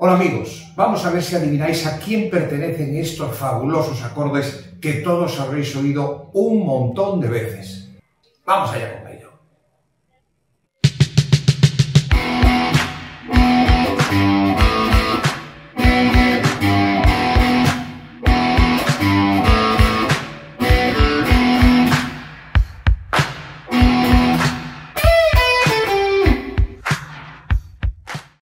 Hola amigos, vamos a ver si adivináis a quién pertenecen estos fabulosos acordes que todos habréis oído un montón de veces. Vamos allá con